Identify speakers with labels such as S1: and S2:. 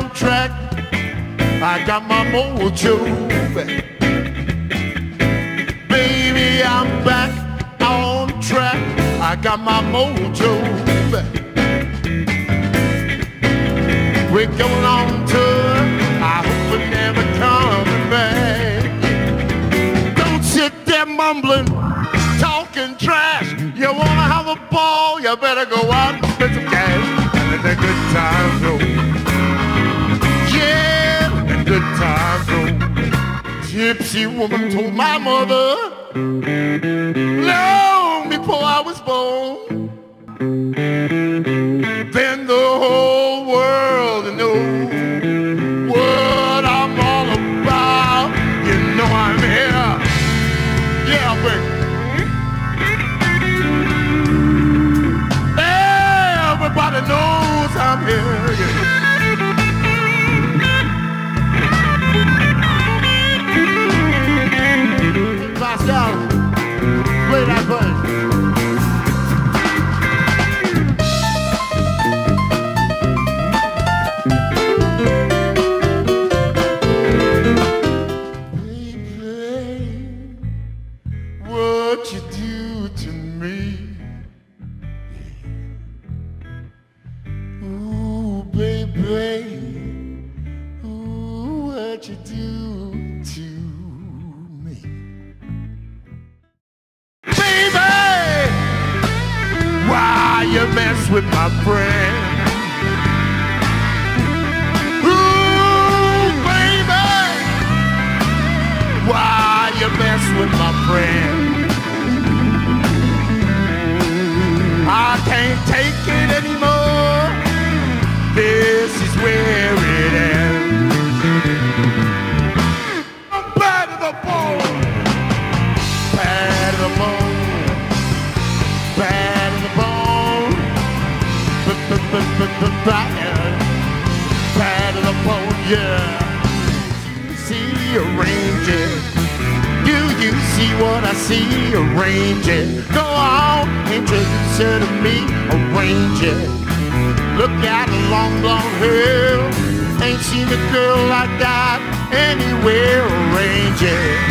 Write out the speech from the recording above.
S1: on track. I got my mojo back. Baby, I'm back on track. I got my mojo back. We're going on tour. I hope we're never coming back. Don't sit there mumbling, talking trash. You wanna have a ball, you better go out Gypsy woman told my mother long before I was born. Then the whole world knows what I'm all about. You know I'm here. Yeah, baby. Everybody knows I'm here. Yeah. Play that button. Baby, what you do to me? Ooh, baby, ooh, what you do mess with my friend? Ooh, baby, why you mess with my friend? I can't take it anymore. To the bone, yeah. See, a ranger. Do you see what I see? A ranger. Go on, introduce her to me. A ranger. Look at the long blonde hair. Ain't seen a girl like that anywhere. A it.